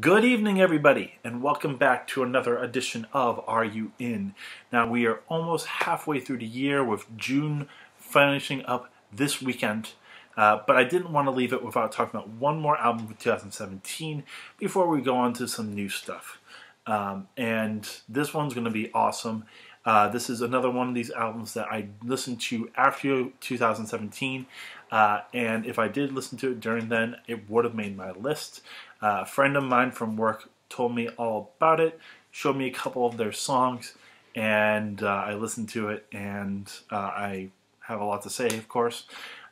Good evening, everybody, and welcome back to another edition of Are You In? Now, we are almost halfway through the year with June finishing up this weekend, uh, but I didn't want to leave it without talking about one more album for 2017 before we go on to some new stuff. Um, and this one's going to be awesome. Uh, this is another one of these albums that I listened to after 2017, uh, and if I did listen to it during then, it would have made my list. A friend of mine from work told me all about it, showed me a couple of their songs, and uh, I listened to it, and uh, I have a lot to say, of course.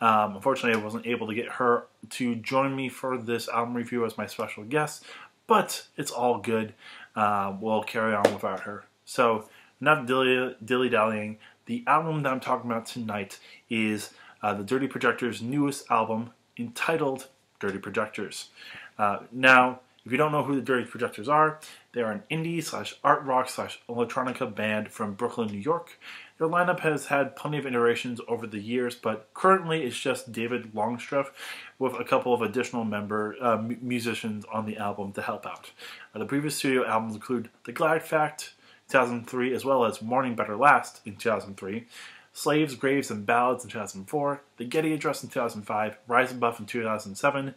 Um, unfortunately, I wasn't able to get her to join me for this album review as my special guest, but it's all good. Uh, we'll carry on without her. So, not dilly, dilly dallying. The album that I'm talking about tonight is uh, the Dirty Projectors' newest album entitled Dirty Projectors. Uh, now, if you don't know who the Dirty Projectors are, they're an indie slash art rock slash electronica band from Brooklyn, New York. Their lineup has had plenty of iterations over the years, but currently it's just David Longstreth with a couple of additional member uh, musicians on the album to help out. Uh, the previous studio albums include The Glad Fact, 2003, as well as Morning Better Last in 2003. Slaves, Graves, and Ballads in 2004, The Getty Address in 2005, Rise Above in 2007,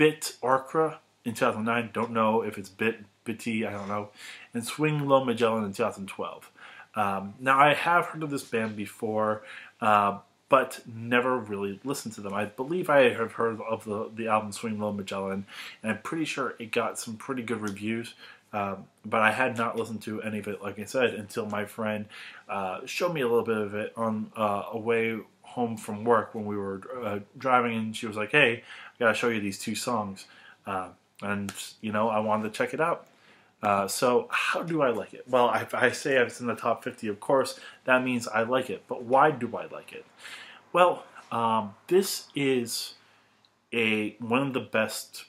Bitte Orca in 2009. Don't know if it's Bit, Bitty, I don't know. And Swing Lo Magellan in 2012. Um, now, I have heard of this band before, uh, but never really listened to them. I believe I have heard of the, the album Swing Lo Magellan, and I'm pretty sure it got some pretty good reviews. Um, but I had not listened to any of it, like I said, until my friend uh, showed me a little bit of it on uh, away home from work when we were uh, driving, and she was like, "Hey, I gotta show you these two songs," uh, and you know, I wanted to check it out. Uh, so, how do I like it? Well, if I say it's in the top 50, of course, that means I like it. But why do I like it? Well, um, this is a one of the best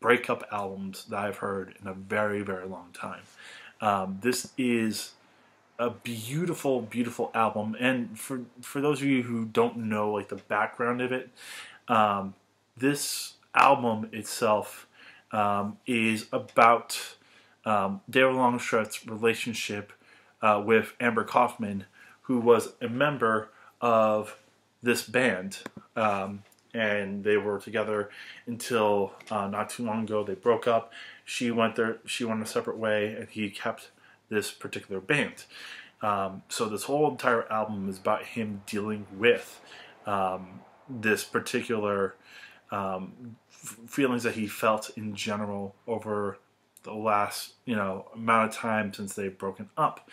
breakup albums that I've heard in a very, very long time. Um, this is a beautiful, beautiful album. And for for those of you who don't know like the background of it, um, this album itself um, is about um, David Longstreth's relationship uh, with Amber Coffman, who was a member of this band. Um, and they were together until uh, not too long ago. They broke up. She went there. She went a separate way, and he kept this particular band. Um, so this whole entire album is about him dealing with um, this particular um, feelings that he felt in general over the last you know amount of time since they've broken up,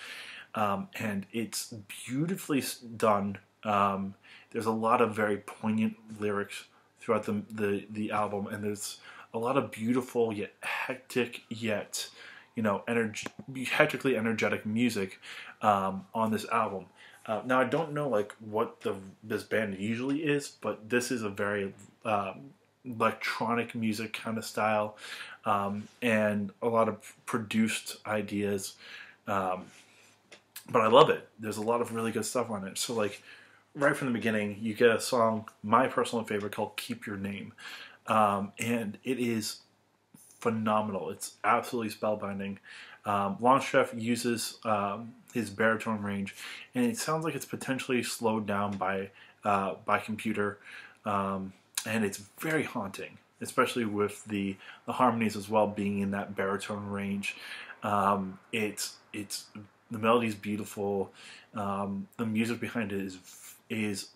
um, and it's beautifully done. Um, there's a lot of very poignant lyrics throughout the the, the album, and there's a lot of beautiful yet hectic yet you know, energy, hectically energetic music um, on this album. Uh, now I don't know like what the this band usually is, but this is a very um, electronic music kind of style, um, and a lot of produced ideas. Um, but I love it. There's a lot of really good stuff on it. So like right from the beginning, you get a song, my personal favorite called "Keep Your Name," um, and it is phenomenal. It's absolutely spellbinding. Um, Longstreth uses um, his baritone range, and it sounds like it's potentially slowed down by uh, by computer, um, and it's very haunting, especially with the the harmonies as well being in that baritone range. Um, it's it's the melody is beautiful. Um, the music behind it is is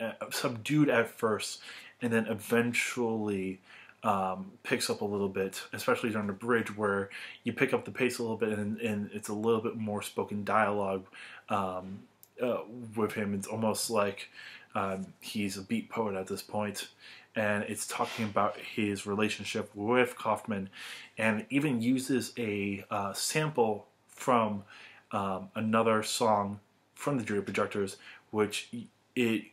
uh, subdued at first, and then eventually um, picks up a little bit, especially during the bridge where you pick up the pace a little bit and, and it's a little bit more spoken dialogue um, uh, with him. It's almost like um, he's a beat poet at this point, and it's talking about his relationship with Coffman, and even uses a uh, sample from um, another song from the Dirty Projectors, which it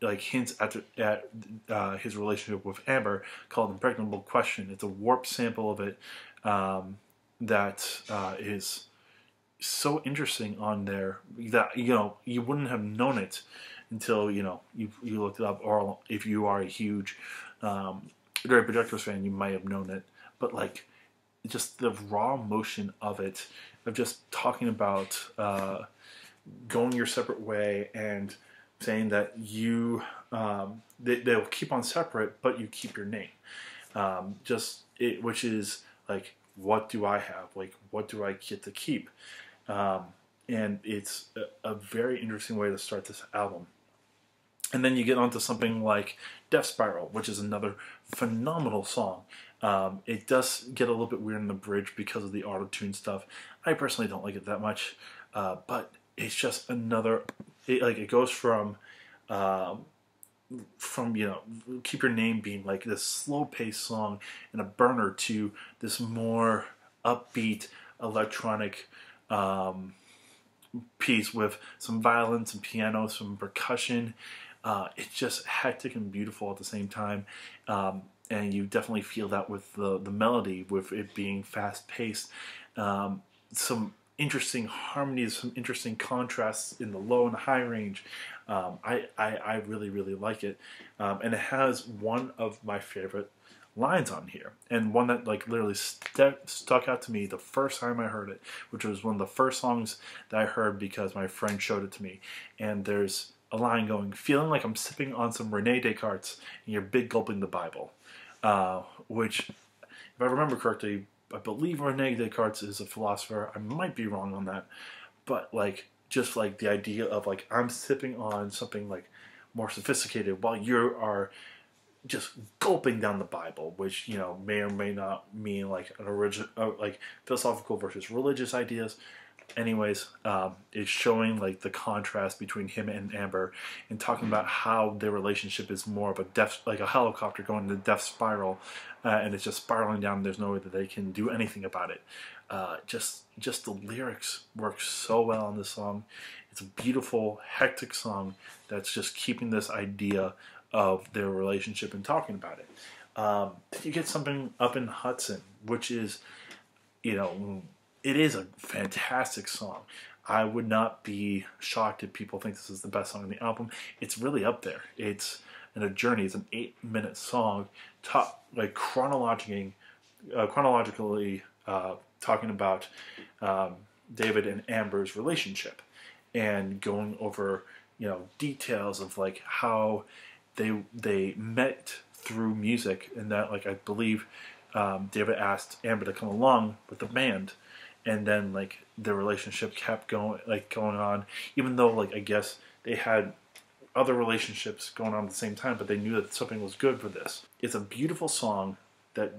like hints at at uh, his relationship with Amber called "Impregnable Question." It's a warped sample of it um, that uh, is so interesting on there that you know you wouldn't have known it until you know you you looked it up, or if you are a huge um, Dirty Projectors fan, you might have known it. But like just the raw motion of it, of just talking about uh, going your separate way and saying that you um, they, they'll keep on separate, but you keep your name. Um, just it, which is like, what do I have? Like, what do I get to keep? Um, and it's a, a, very interesting way to start this album. And then you get onto something like Death Spiral, which is another phenomenal song. Um, it does get a little bit weird in the bridge because of the auto tune stuff. I personally don't like it that much, uh, but it's just another. It, like it goes from um, from you know keep your name being like this slow paced song and a burner to this more upbeat electronic um, piece with some violins and piano some percussion. Uh, it's just hectic and beautiful at the same time. Um, and you definitely feel that with the, the melody with it being fast paced um, some interesting harmonies, some interesting contrasts in the low and high range. Um, I, I, I, really, really like it. Um, and it has one of my favorite lines on here and one that like literally st- stuck out to me the first time I heard it, which was one of the first songs that I heard because my friend showed it to me. And there's a line going, feeling like I'm sipping on some Rene Descartes and you're big gulping the Bible, uh, which if I remember correctly, I believe Rene Descartes is a philosopher. I might be wrong on that, but like just like the idea of like I'm sipping on something like more sophisticated while you are just gulping down the Bible, which you know may or may not mean like an original, uh, like philosophical versus religious ideas, anyways, um, is showing like the contrast between him and Amber and talking about how their relationship is more of a death, like a helicopter going into death spiral, uh, and it's just spiraling down. There's no way that they can do anything about it. Uh, just, just the lyrics work so well on this song. It's a beautiful, hectic song that's just keeping this idea of their relationship and talking about it. Um, you get something up in Hudson, which is, you know, it is a fantastic song. I would not be shocked if people think this is the best song on the album. It's really up there. It's in a journey. It's an eight-minute song, top, like chronologically, uh, chronologically uh, talking about um, David and Amber's relationship and going over, you know, details of like how they they met through music and that like I believe um, David asked Amber to come along with the band and then like the relationship kept going like going on even though like i guess they had other relationships going on at the same time but they knew that something was good for this. It's a beautiful song that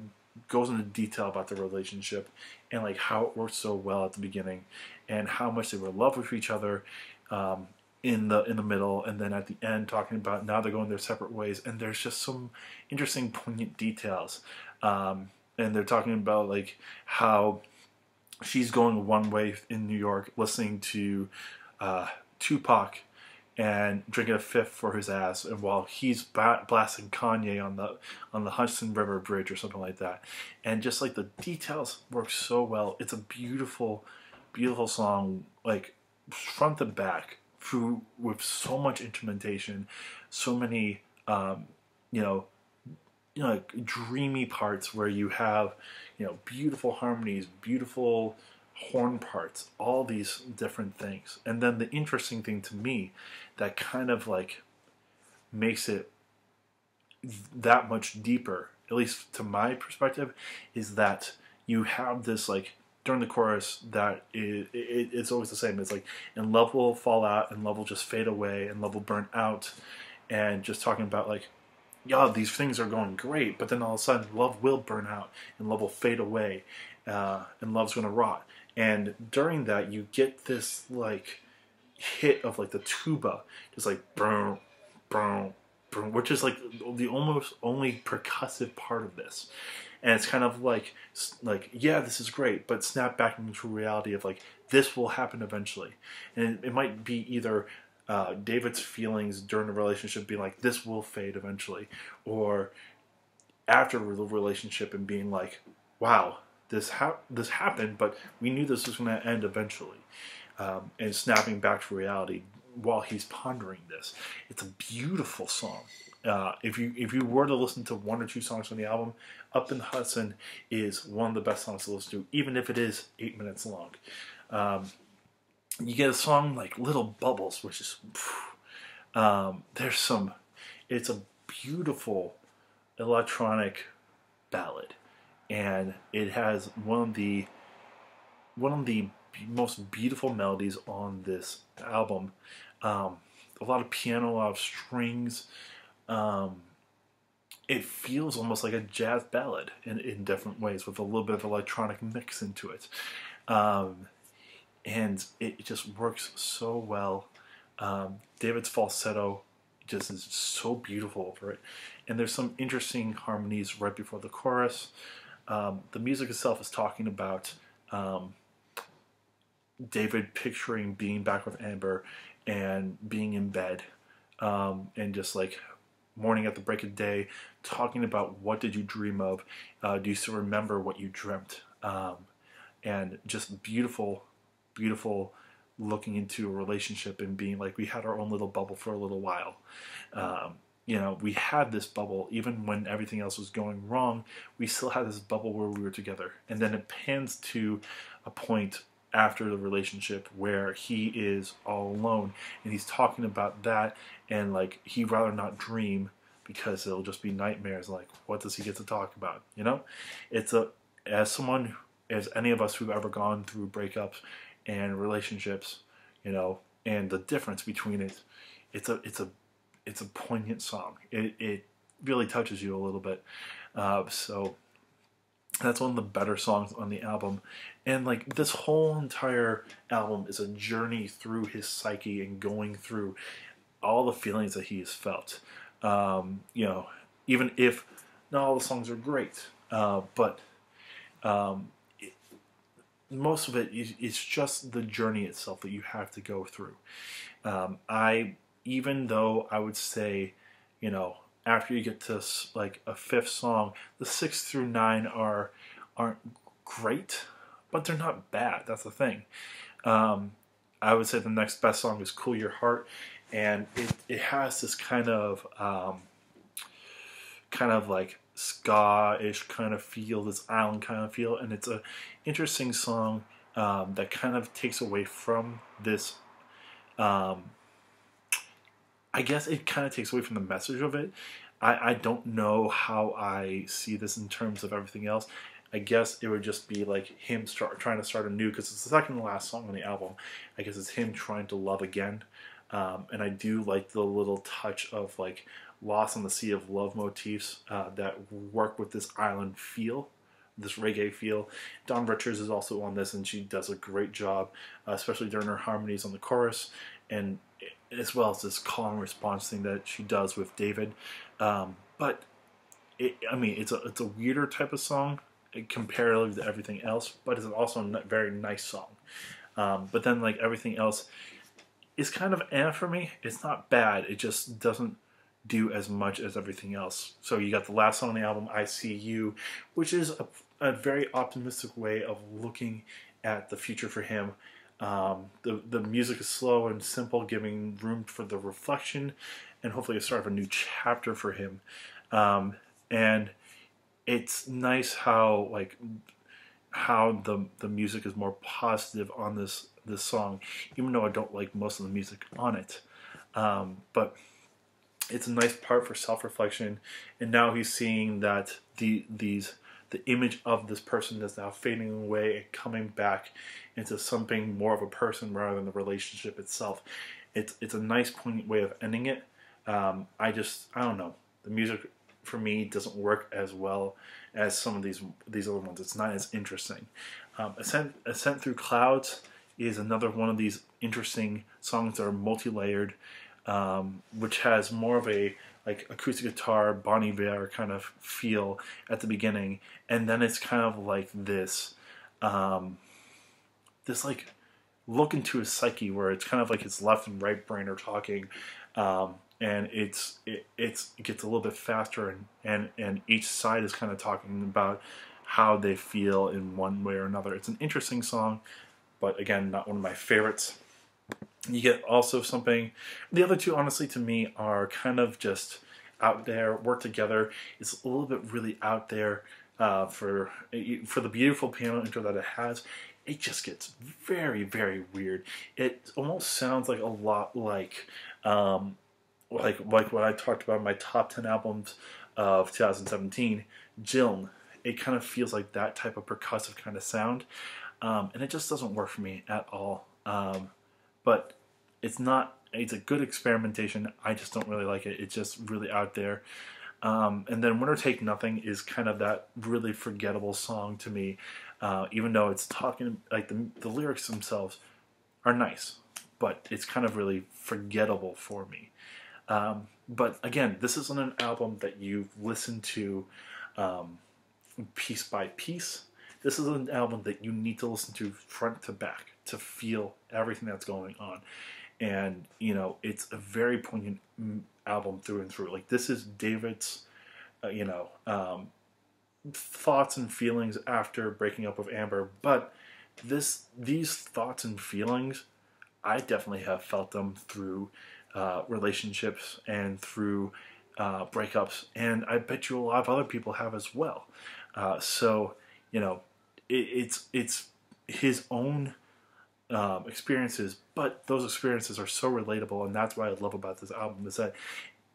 goes into detail about the relationship and like how it worked so well at the beginning and how much they were in love with each other um, in the in the middle and then at the end talking about now they're going their separate ways and there's just some interesting poignant details um, and they're talking about like how she's going one way in New York, listening to uh, Tupac and drinking a fifth for his ass, and while he's blasting Kanye on the on the Hudson River Bridge or something like that, and just like the details work so well. It's a beautiful, beautiful song, like front to back, through with so much instrumentation, so many, um, you know, you know, like dreamy parts where you have, you know, beautiful harmonies, beautiful horn parts, all these different things. And then the interesting thing to me that kind of like makes it that much deeper, at least to my perspective, is that you have this like during the chorus that it, it, it's always the same. It's like, and love will fall out, and love will just fade away, and love will burn out, and just talking about like yeah, these things are going great, but then all of a sudden love will burn out and love will fade away uh, and love's going to rot. And during that, you get this like hit of like the tuba, just like boom, boom, boom, which is like the almost only percussive part of this. And it's kind of like, like yeah, this is great, but snap back into reality of like this will happen eventually, and it, it might be either uh, David's feelings during the relationship being like, this will fade eventually, or after the relationship and being like, wow, this ha- this happened, but we knew this was going to end eventually, um, and snapping back to reality while he's pondering this. It's a beautiful song. uh, if you if you were to listen to one or two songs from the album, "Up in the Hudson" is one of the best songs to listen to, even if it is eight minutes long. Um, you get a song like "Little Bubbles," which is um, there's some. It's a beautiful electronic ballad, and it has one of the one of the most beautiful melodies on this album. Um, a lot of piano, a lot of strings. Um, it feels almost like a jazz ballad in, in different ways with a little bit of electronic mix into it. Um, and it just works so well. Um, David's falsetto just is so beautiful over it. And there's some interesting harmonies right before the chorus. Um, the music itself is talking about um, David picturing being back with Amber and being in bed um, and just like morning at the break of day, talking about what did you dream of? Uh, do you still remember what you dreamt? Um, and just beautiful, beautiful looking into a relationship and being like we had our own little bubble for a little while. Um, you know, we had this bubble even when everything else was going wrong. We still had this bubble where we were together, and then it pans to a point after the relationship where he is all alone and he's talking about that and like he'd rather not dream because it'll just be nightmares like what does he get to talk about you know it's a as someone as any of us who've ever gone through breakups and relationships you know and the difference between it it's a it's a it's a poignant song. It, it really touches you a little bit. Uh, so that's one of the better songs on the album. And like this whole entire album is a journey through his psyche and going through all the feelings that he has felt. Um, you know even if not all the songs are great uh, but um, most of it is it's just the journey itself that you have to go through um, i even though i would say you know after you get to like a fifth song, the six through nine are aren't great, but they're not bad. That's the thing. Um, I would say the next best song is "Cool Your Heart," and it it has this kind of um, kind of like ska-ish kind of feel, this island kind of feel, and it's a interesting song um, that kind of takes away from this um, I guess it kind of takes away from the message of it. I, I don't know how I see this in terms of everything else. I guess it would just be like him start trying to start anew because it's the second to last song on the album. I guess it's him trying to love again, um, and I do like the little touch of like "Lost on the Sea of Love" motifs uh, that work with this island feel, this reggae feel. Dawn Richards is also on this, and she does a great job, uh, especially during her harmonies on the chorus and as well as this call and response thing that she does with David. Um, but it, I mean, it's a it's a weirder type of song comparatively to everything else, but it's also a very nice song. Um, but then like everything else is kind of eh for me. It's not bad. It just doesn't do as much as everything else. So you got the last song on the album, I See You, which is a, a very optimistic way of looking at the future for him um, the the music is slow and simple, giving room for the reflection, and hopefully a start of a new chapter for him. Um, and it's nice how like how the the music is more positive on this this song, even though I don't like most of the music on it. Um, but it's a nice part for self reflection, and now he's seeing that the these the image of this person is now fading away and coming back into something more of a person rather than the relationship itself. It's it's a nice poignant way of ending it. Um, I just I don't know the music for me doesn't work as well as some of these these other ones. It's not as interesting. Um, Ascent Ascent through Clouds is another one of these interesting songs that are multi-layered, um, which has more of a like acoustic guitar, Bon Iver kind of feel at the beginning, and then it's kind of like this, um, this like look into his psyche where it's kind of like his left and right brain are talking, um, and it's it, it's it gets a little bit faster, and and and each side is kind of talking about how they feel in one way or another. It's an interesting song, but again, not one of my favorites. You get also something. The other two, honestly, to me, are kind of just out there, work together. It's a little bit really out there uh, for for the beautiful piano intro that it has. It just gets very very weird. It almost sounds like a lot like um, like like what I talked about in my top ten albums of 2017, Jlin. It kind of feels like that type of percussive kind of sound, um, and it just doesn't work for me at all. Um, but it's not. It's a good experimentation. I just don't really like it. It's just really out there. Um, and then Winner Take Nothing is kind of that really forgettable song to me, uh, even though it's talking like the, the lyrics themselves are nice, but it's kind of really forgettable for me. Um, but again, this isn't an album that you listen to um, piece by piece. This is an album that you need to listen to front to back to feel everything that's going on. And, you know, it's a very poignant album through and through. Like, this is David's, uh, you know, um, thoughts and feelings after breaking up with Amber. But this, these thoughts and feelings, I definitely have felt them through uh, relationships and through uh, breakups, and I bet you a lot of other people have as well. Uh, so you know, it, it's it's his own um, experiences, but those experiences are so relatable, and that's what I love about this album is that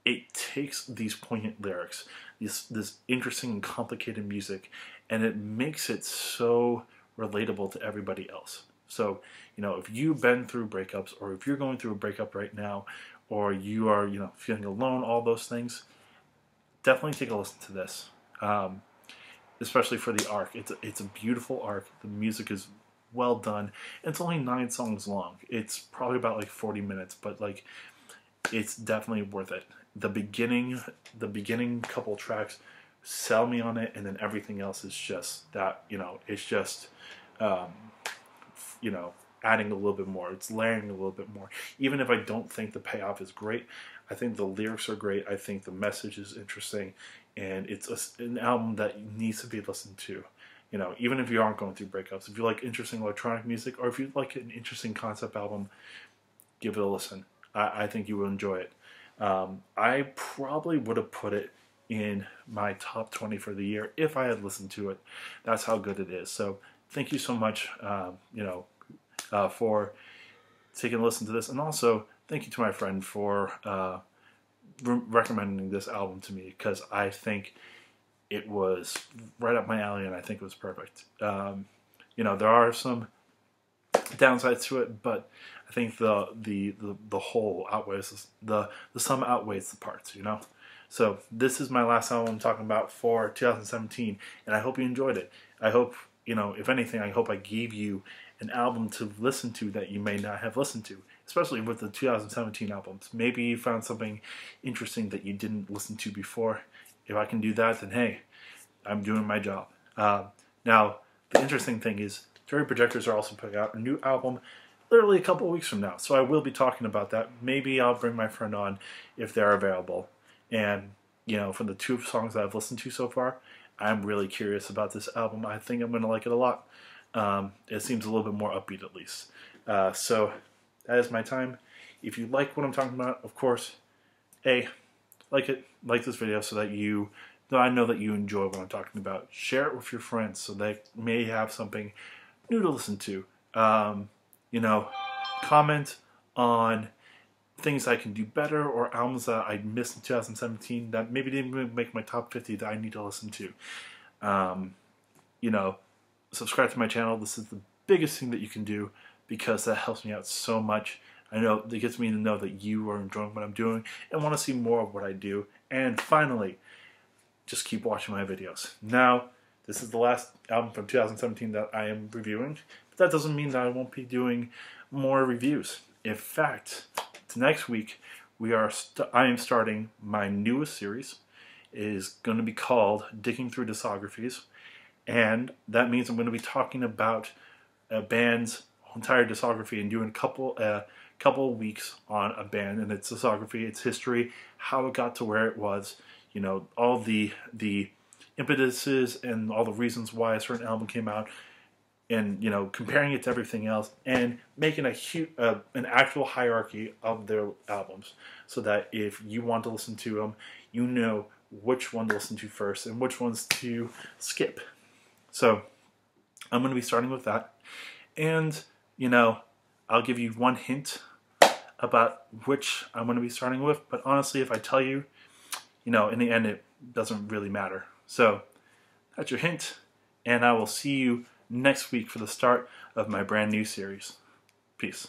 it takes these poignant lyrics, this this interesting and complicated music, and it makes it so relatable to everybody else. So, you know, if you've been through breakups or if you're going through a breakup right now or you are, you know, feeling alone, all those things, definitely take a listen to this. Um, especially for the arc. It's a, it's a beautiful arc. The music is well done. It's only nine songs long. It's probably about like 40 minutes, but like it's definitely worth it. The beginning, the beginning couple tracks sell me on it, and then everything else is just that, you know, it's just um, you know, adding a little bit more. It's layering a little bit more. Even if I don't think the payoff is great, I think the lyrics are great. I think the message is interesting, and it's a, an album that needs to be listened to. You know, even if you aren't going through breakups, if you like interesting electronic music, or if you like an interesting concept album, give it a listen. I, I think you will enjoy it. Um, I probably would have put it in my top 20 for the year if I had listened to it. That's how good it is. So thank you so much, uh, you know, uh, for taking a listen to this, and also thank you to my friend for uh, re- recommending this album to me because I think it was right up my alley, and I think it was perfect. Um, you know, there are some downsides to it, but I think the the the, the whole outweighs the the sum outweighs the parts. You know. So this is my last album I'm talking about for 2017, and I hope you enjoyed it. I hope you know, if anything, I hope I gave you an album to listen to that you may not have listened to, especially with the 2017 albums. Maybe you found something interesting that you didn't listen to before. If I can do that, then hey, I'm doing my job. Uh, now, the interesting thing is, Dirty Projectors are also putting out a new album literally a couple weeks from now. So I will be talking about that. Maybe I'll bring my friend on if they're available. And, you know, from the two songs I've listened to so far, I'm really curious about this album. I think I'm going to like it a lot. Um, it seems a little bit more upbeat, at least. Uh, so that is my time. If you like what I'm talking about, of course, a like it, like this video, so that you, I know that you enjoy what I'm talking about. Share it with your friends so they may have something new to listen to. Um, you know, comment on things I can do better or albums that I missed in 2017 that maybe didn't make my top 50 that I need to listen to. Um, you know, subscribe to my channel. This is the biggest thing that you can do because that helps me out so much. I know it gets me to know that you are enjoying what I'm doing and want to see more of what I do. And finally, just keep watching my videos. Now, this is the last album from 2017 that I am reviewing, but that doesn't mean that I won't be doing more reviews. In fact, next week we are I am starting my newest series. It is going to be called Digging Through Discographies, and that means I'm going to be talking about a band's entire discography and doing a couple uh, couple weeks on a band and its discography, its history, how it got to where it was, you know, all the the impetuses and all the reasons why a certain album came out, and you know comparing it to everything else and making a huge uh, an actual hierarchy of their albums so that if you want to listen to them you know which one to listen to first and which ones to skip. So I'm going to be starting with that. And, you know, I'll give you one hint about which I'm going to be starting with. But honestly, if I tell you, you know, in the end, it doesn't really matter. So that's your hint. And I will see you next week for the start of my brand new series. Peace.